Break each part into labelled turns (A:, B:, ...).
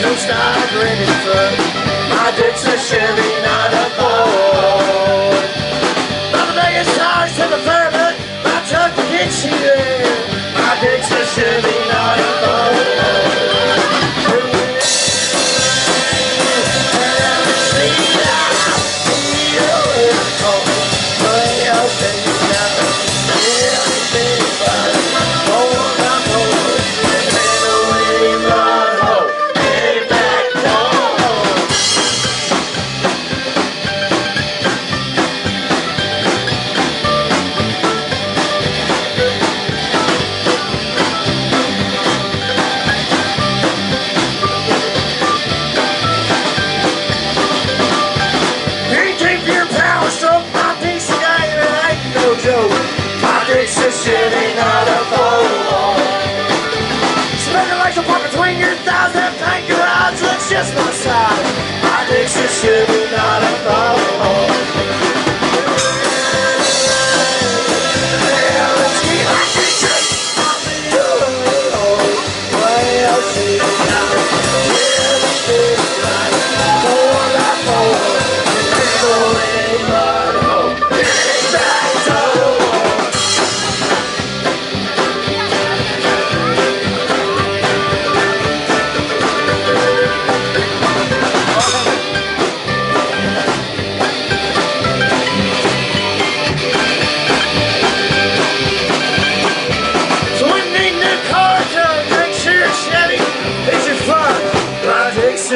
A: don't stop running from my dirt's a Chevy, not a Ford. it's just sitting not a boy.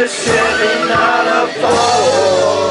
A: should be not a.